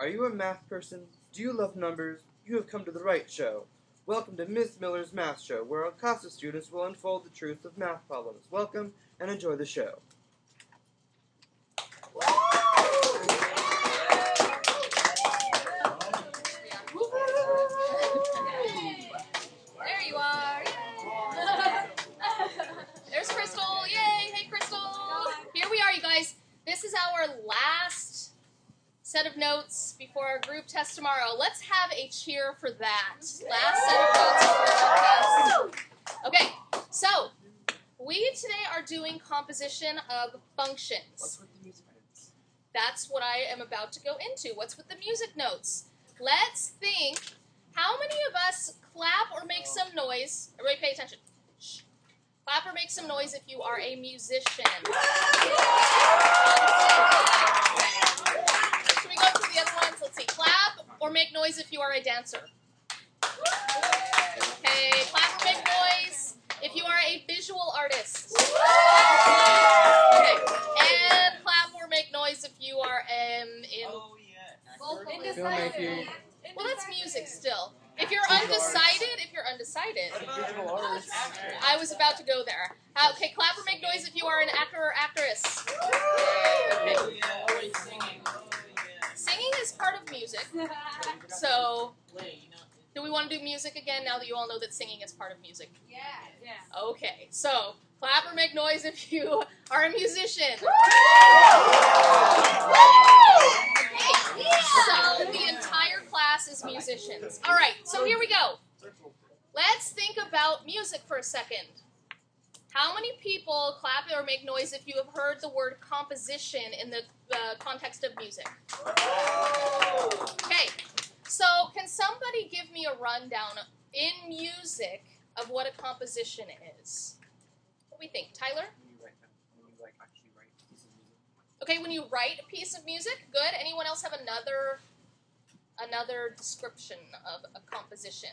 Are you a math person? Do you love numbers? You have come to the right show. Welcome to Miss Miller's Math Show, where our CASA students will unfold the truth of math problems. Welcome and enjoy the show. There you are. There's Crystal. Yay. Hey, Crystal. Here we are, you guys. This is our last set of notes before our group test tomorrow. Let's have a cheer for that. Last set of notes before our test. Okay, so we today are doing composition of functions. What's with the music notes? That's what I am about to go into. What's with the music notes? Let's think. How many of us clap or make some noise? Everybody pay attention. Shh. Clap or make some noise if you are a musician. Should we go through the other ones? Let's see. Clap or make noise if you are a dancer. Okay, clap or make noise if you are a visual artist. Okay, and clap or make noise if you are um, in Oh yeah. Filmmaking. well, that's music still. If you're undecided, if you're undecided, I was about to go there. Uh, okay, clap or make noise if you are an actor or actress. Okay. Is part of music, so Wait, you know. do we want to do music again now that you all know that singing is part of music? Yeah. Yeah. Okay, so clap or make noise if you are a musician. So the entire class is musicians. All right, so here we go. Let's think about music for a second. How many people clap or make noise if you have heard the word composition in the uh, context of music? Okay, so can somebody give me a rundown in music of what a composition is? What do we think? Tyler? When you write them, when you write a piece of music. Okay, when you write a piece of music, good. Anyone else have another another description of a composition?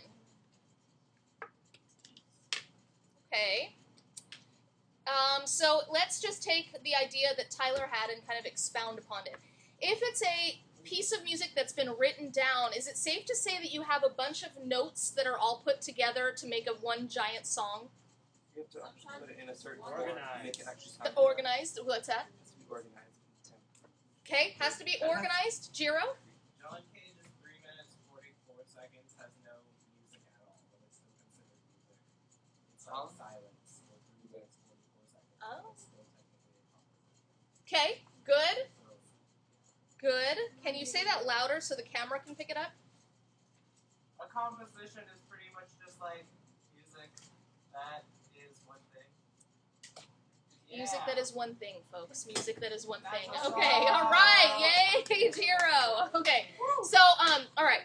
Okay. Um, so let's just take the idea that Tyler had and kind of expound upon it. If it's a piece of music that's been written down, is it safe to say that you have a bunch of notes that are all put together to make a one giant song? You have to actually put it in a certain Organized. order to make it actually The sound good. organized. What's that? It has to be organized. Okay, has to be organized. Jiro. John Cage's three minutes forty-four seconds has no music at all, but it's still considered music. It's like Huh? silence for three minutes forty-four seconds. Oh. It's still technically a composition. Okay, good, good. Can you say that louder so the camera can pick it up? a composition is pretty much just like music that is one thing. Music that is one thing, folks. Music that is one That's thing. Okay, all right, yay, Jiro. Okay, so um, all right.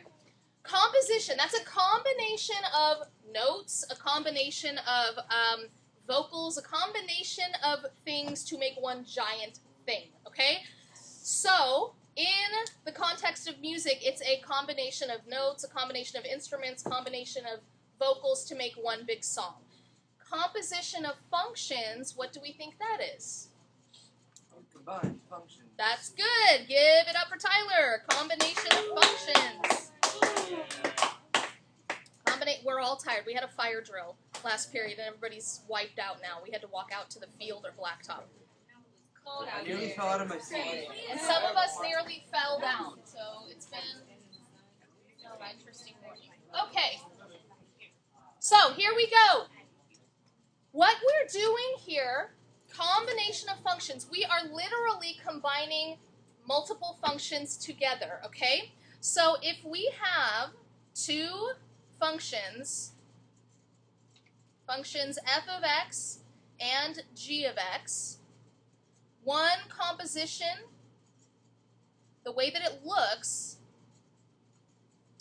Composition. That's a combination of notes, a combination of um, vocals, a combination of things to make one giant thing. Okay, so in the context of music, it's a combination of notes, a combination of instruments, combination of vocals to make one big song. Composition of functions, what do we think that is? Combined function. That's good. Give it up for Tyler. Combination of functions. Combinate. We're all tired. We had a fire drill last period, and everybody's wiped out now. We had to walk out to the field or blacktop, I nearly fell out of my seat. and some of us nearly fell down. So it's been an interesting morning. Okay. So here we go. What we're doing here, combination of functions, we are literally combining multiple functions together, okay? So if we have two functions, functions f of x and g of x, one composition, the way that it looks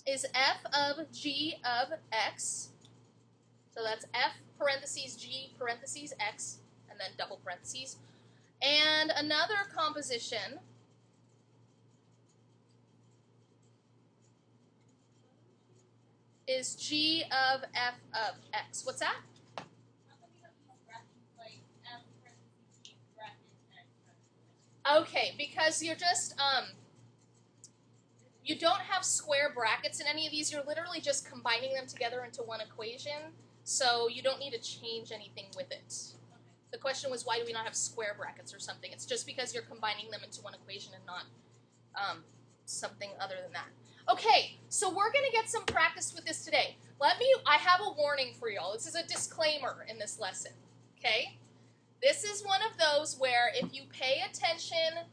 is f of g of x. So that's f parentheses g parentheses x, and then double parentheses. And another composition is g of f of x. What's that? Okay, because you're just um you don't have square brackets in any of these. You're literally just combining them together into one equation, so you don't need to change anything with it. The question was why do we not have square brackets or something? It's just because you're combining them into one equation and not um, something other than that. Okay, so we're going to get some practice with this today. Let me, I have a warning for y'all. This is a disclaimer in this lesson, okay? This is one of those where if you pay attention,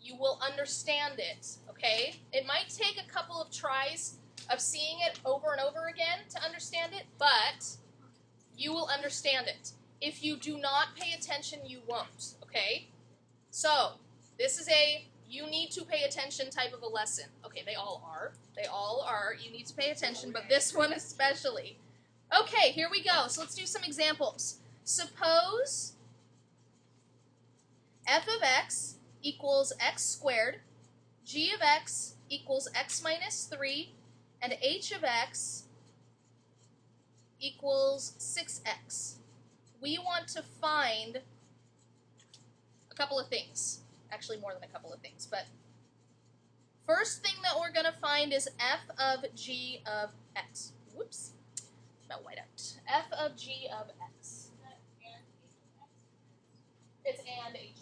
you will understand it, okay? It might take a couple of tries of seeing it over and over again to understand it, but you will understand it. If you do not pay attention, you won't, okay? So, this is a you need to pay attention type of a lesson. Okay, they all are. They all are. You need to pay attention, but this one especially. Okay, here we go. So let's do some examples. Suppose f of x equals x squared, g of x equals x minus 3, and h of x equals 6x. We want to find a couple of things actually more than a couple of things. But first thing that we're going to find is f of g of x. Whoops. Spell white out. f of g of x. It's and h of x, yeah.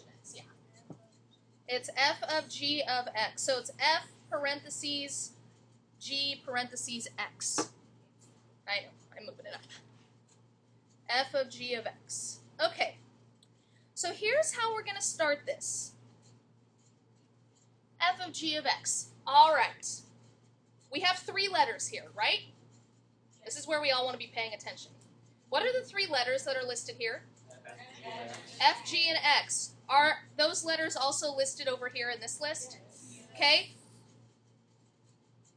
It's f of g of x. So it's f parentheses g parentheses x. I know, I'm moving it up. f of g of x. Okay. So here's how we're going to start this f of g of x. All right. We have three letters here, right? This is where we all want to be paying attention. What are the three letters that are listed here? F, G, and X. Are those letters also listed over here in this list? Okay.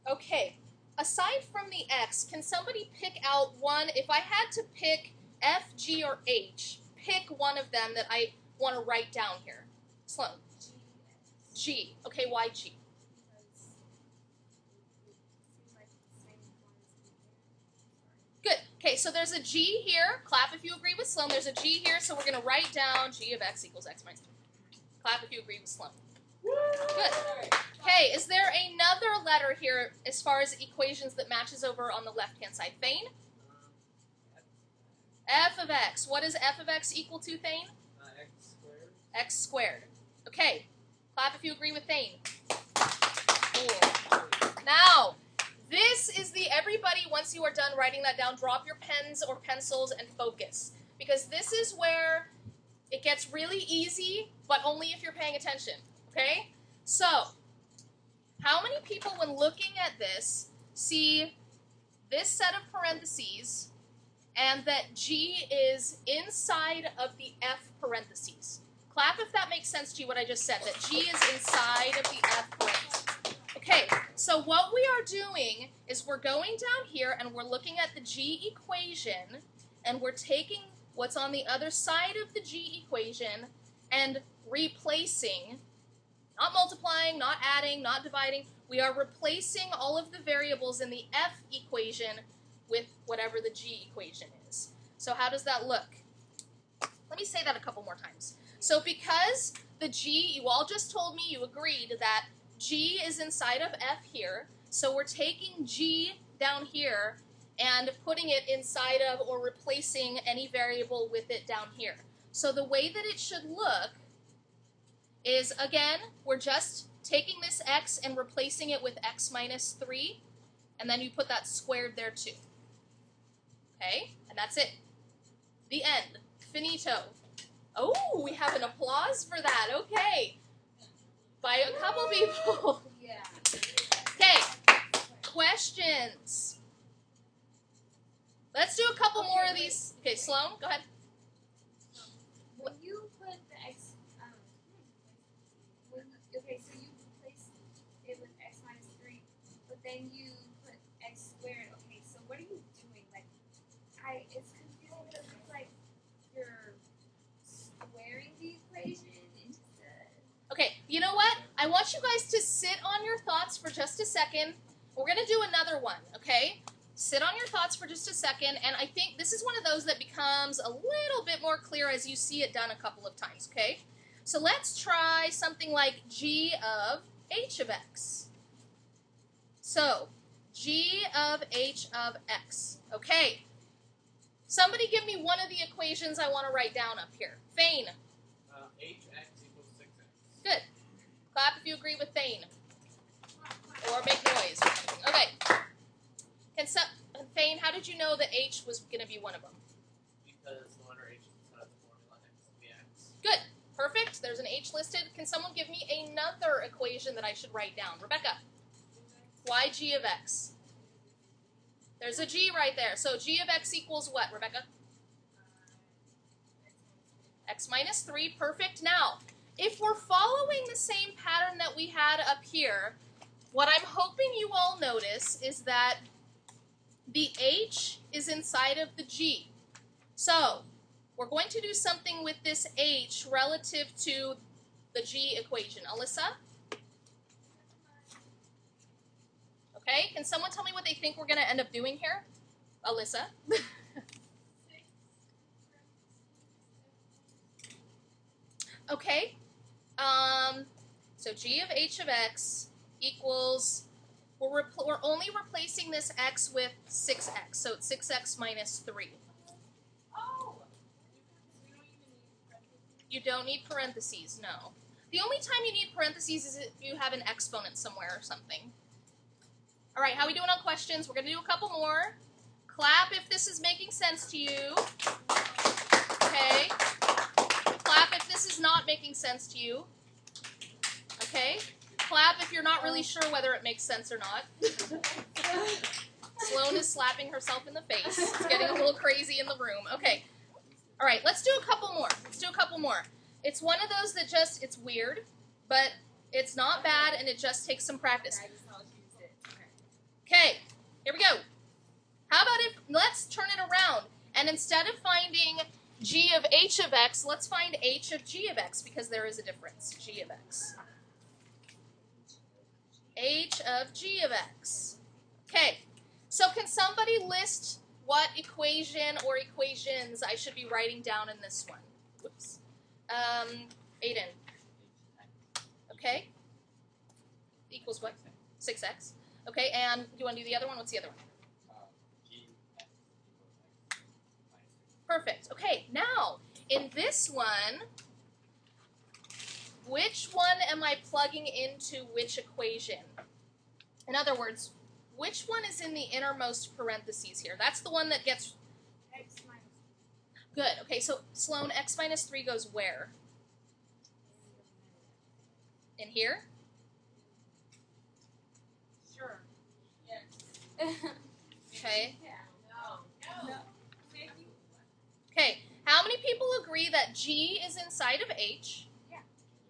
Okay. Aside from the X, can somebody pick out one? If I had to pick F, G, or H, pick one of them that I want to write down here. Sloan. G. Okay, why G? Good. Okay, so there's a G here. Clap if you agree with Sloan. There's a G here, so we're going to write down G of x equals x minus 2. Clap if you agree with Sloan. Good. Okay, is there another letter here as far as equations that matches over on the left-hand side? Thane? f of x. What is f of x equal to, Thane? Uh, x squared. x squared. Okay, clap if you agree with Thane. Cool. Now, this is the everybody, once you are done writing that down, drop your pens or pencils and focus. Because this is where it gets really easy, but only if you're paying attention. Okay? So, how many people, when looking at this, see this set of parentheses and that G is inside of the F parentheses? Clap if that makes sense to you what I just said, that G is inside of the F parentheses. Okay, so what we are doing is we're going down here and we're looking at the G equation and we're taking what's on the other side of the G equation and replacing, not multiplying, not adding, not dividing, we are replacing all of the variables in the F equation with whatever the G equation is. So how does that look? Let me say that a couple more times. So because the G, you all just told me, you agreed that G is inside of F here, so we're taking G down here and putting it inside of or replacing any variable with it down here. So the way that it should look is, again, we're just taking this x and replacing it with x minus 3, and then you put that squared there too. Okay? And that's it. The end. Finito. Oh, we have an applause for that. Okay. By a couple people. Okay. Questions. Let's do a couple more of these. Okay, Sloan, go ahead. When you put the x, um, okay, so you replace it with x minus three, but then you I want you guys to sit on your thoughts for just a second. We're going to do another one, okay? Sit on your thoughts for just a second, and I think this is one of those that becomes a little bit more clear as you see it done a couple of times, okay? So let's try something like g of h of x. So, g of h of x. Okay. Somebody give me one of the equations I want to write down up here. Thane. Uh, hx equals 6x. Good. Clap if you agree with Thane. Or make noise. Okay. And so, Thane, how did you know that h was going to be one of them? Because the letter h is the formula x to the x. Good. Perfect. There's an h listed. Can someone give me another equation that I should write down? Rebecca. yg of x. There's a g right there. So g of x equals what, Rebecca? x minus 3. Perfect. Now, if we're following the same pattern that we had up here, what I'm hoping you all notice is that the h is inside of the g. So, we're going to do something with this h relative to the g equation. Alyssa? Okay, can someone tell me what they think we're going to end up doing here? Alyssa? okay. Um, so g of h of x equals, we're, we're only replacing this x with 6x, so it's 6x minus 3. Oh. You don't need parentheses, no. The only time you need parentheses is if you have an exponent somewhere or something. All right, how we doing on questions? We're going to do a couple more. Clap if this is making sense to you. Okay. This is not making sense to you. Okay. Clap if you're not really sure whether it makes sense or not. Sloan is slapping herself in the face. It's getting a little crazy in the room. Okay. All right, let's do a couple more. Let's do a couple more. It's one of those that just, it's weird, but it's not bad and it just takes some practice. Okay, here we go. How about if, let's turn it around. And instead of finding g of h of x, let's find h of g of x because there is a difference. g of x. h of g of x. Okay, so can somebody list what equation or equations I should be writing down in this one? Whoops. Um, Aiden. Okay. Equals what? 6x. Okay, and you want to do the other one? What's the other one? Perfect. Okay, now in this one, which one am I plugging into which equation? In other words, which one is in the innermost parentheses here? That's the one that gets X minus good. Okay, so Sloan, x minus 3 goes where? In here? Sure. Okay. Yeah. No. No. Thank you. Okay, how many people agree that G is inside of H? Yeah.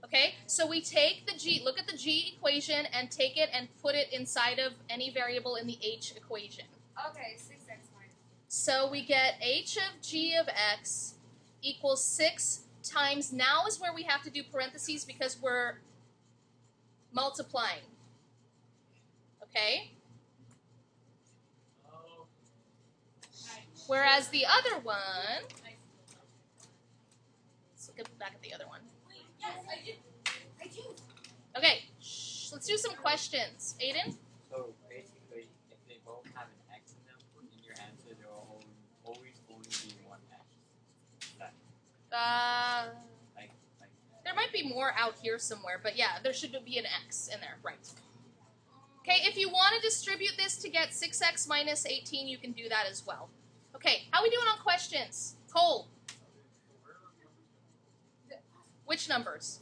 Okay, so we take the G, look at the G equation and take it and put it inside of any variable in the H equation. Okay, six X minus. So we get H of G of X equals 6 times, now is where we have to do parentheses because we're multiplying. Okay? Whereas the other one, let's look back at the other one. Yes, I did. I do. Okay, shh, let's do some questions. Aiden? So basically, if they both have an X in them, in your answer, there will always, always only be one X. Uh, like, like, there might be more out here somewhere, but yeah, there should be an x in there, right? Okay, if you want to distribute this to get 6x minus 18, you can do that as well. Okay, how are we doing on questions? Cole, which numbers?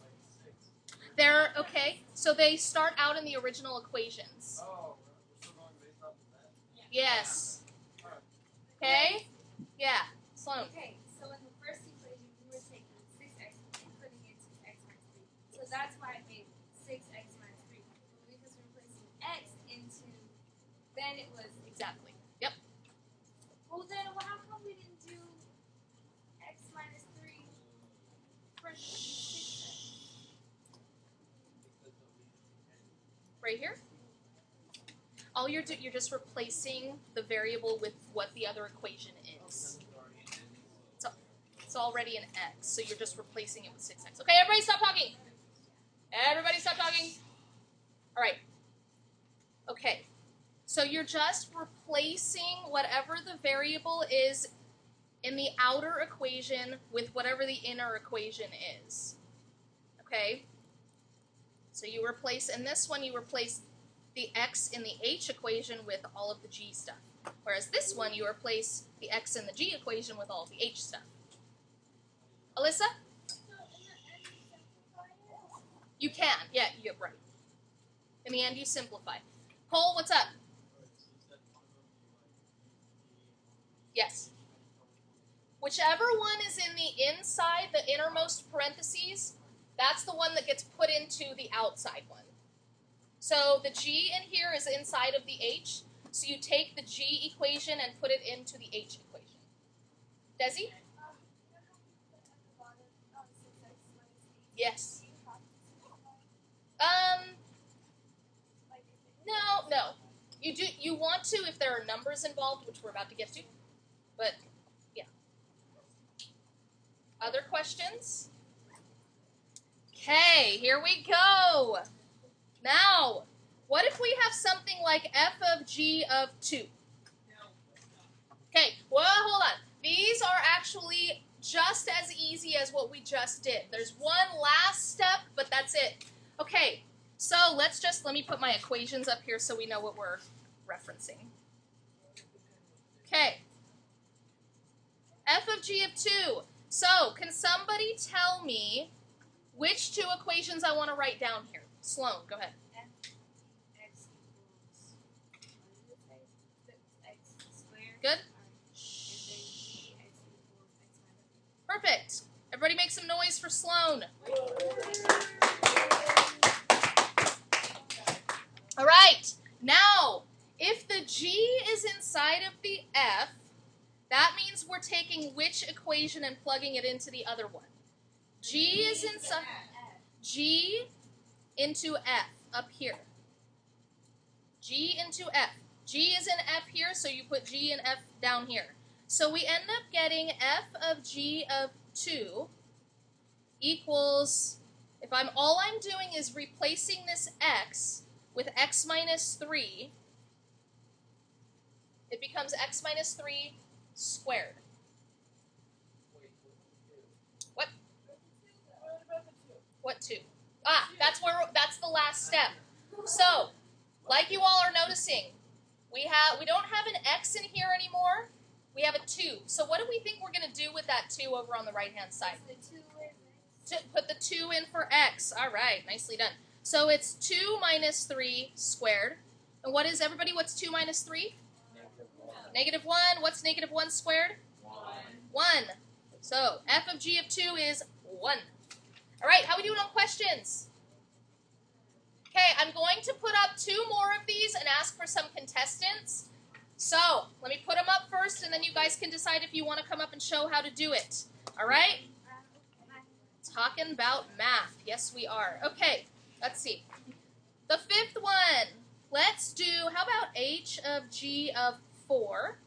They're, okay, so they start out in the original equations. oh, we're still going based off of that? Yes. Okay? Yeah, Sloan. Okay, so in the first equation, we were taking six X and putting it to X minus three. So that's why I made six X minus three. Because we're placing X into, then it was Exactly. Well, then well, how come we didn't do x minus 3 for 6 Right here. All you're do- you're just replacing the variable with what the other equation is. It's already an x, so you're just replacing it with 6x. Okay, everybody stop talking. Everybody stop talking. All right. Okay. So you're just replacing whatever the variable is in the outer equation with whatever the inner equation is. Okay? So you replace, in this one, you replace the x in the h equation with all of the g stuff. Whereas this one, you replace the x in the g equation with all of the h stuff. Alyssa? You can. Yeah, you're right. In the end, you simplify. Cole, what's up? Yes. Whichever one is in the inside, the innermost parentheses, that's the one that gets put into the outside one. So the g in here is inside of the h, so you take the g equation and put it into the h equation. Desi? Yes. Um, no, no. You do you want to if there are numbers involved, which we're about to get to. But yeah. Other questions? Okay, here we go. Now, what if we have something like f of g of 2? Okay, well, hold on. These are actually just as easy as what we just did. There's one last step, but that's it. Okay, so let's just, let me put my equations up here so we know what we're referencing. Okay. F of g of 2. So, can somebody tell me which two equations I want to write down here? Sloan, go ahead. x equals, what did it say? Six x squared. Good. Alright. And then e x equals x minus Perfect. Everybody make some noise for Sloan. All right. Now, if the g is inside of the f, that means we're taking which equation and plugging it into the other one. G is inside G into F up here. G into F. G is in F here, so you put G and F down here. So we end up getting F of G of 2 equals, if I'm all I'm doing is replacing this X with X minus 3, it becomes X minus 3 squared. What? What two? Ah, that's where that's the last step. So, like you all are noticing, we have we don't have an x in here anymore. We have a two. So what do we think we're going to do with that two over on the right hand side? The two is To put the two in for x. All right, nicely done. So it's two minus three squared. And what is everybody? What's two minus three? Negative one. What's negative one squared? One. So f of g of two is one. All right, how are we doing on questions? Okay, I'm going to put up two more of these and ask for some contestants. So let me put them up first, and then you guys can decide if you want to come up and show how to do it. All right? Talking about math. Yes, we are. Okay, let's see. The fifth one. Let's do, how about h of g of 4?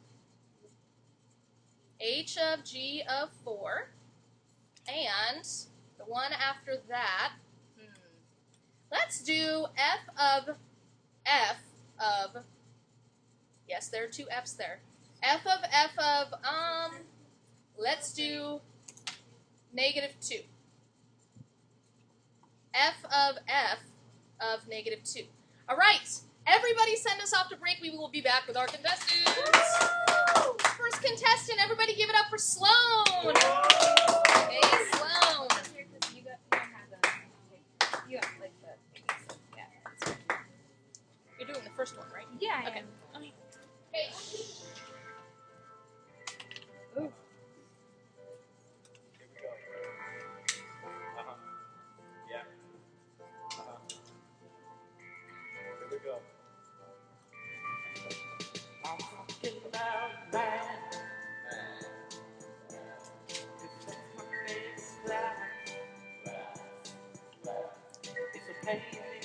h of g of 4. And the one after that, let's do f of f of, yes, there are two f's there. f of f of, um, let's do negative 2. f of f of negative 2. All right, everybody send us off to break. We will be back with our contestants. First contestant, everybody give it up for Sloan. It's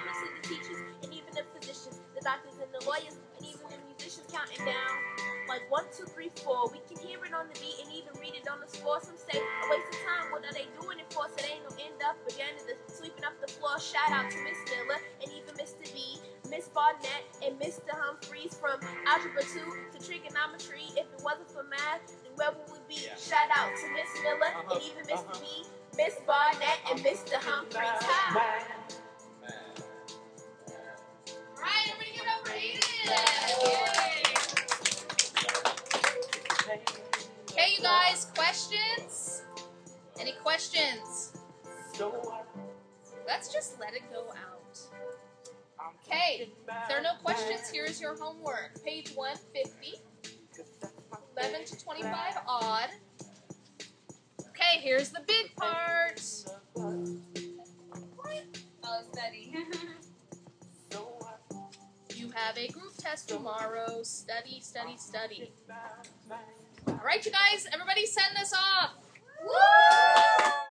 practice from the to the teachers, and even the physicians, the doctors and the lawyers, and even the musicians counting down. Like one, two, three, four. We can hear it on the beat and even read it on the score. Some say a waste of time. What are they doing it for? So they ain't no end up again. in The sweeping up the floor. Shout out to Miss Miller and even Mr. B, Miss Barnett, and Mr. Humphreys from Algebra 2 to trigonometry. If it wasn't for math, then where would we be? Yeah. Shout out to Miss Miller and uh-huh. even Mr. B, uh-huh. Miss Barnett, and Mr. Humphreys. Hi. Okay, you guys, questions? Any questions? Let's just let it go out. Okay, there are no questions, here's your homework. Page 150, 11 to 25 odd. Okay, here's the big part. Oh, study. You have a group test tomorrow. Study, study, study. All right, you guys, everybody send us off. Woo!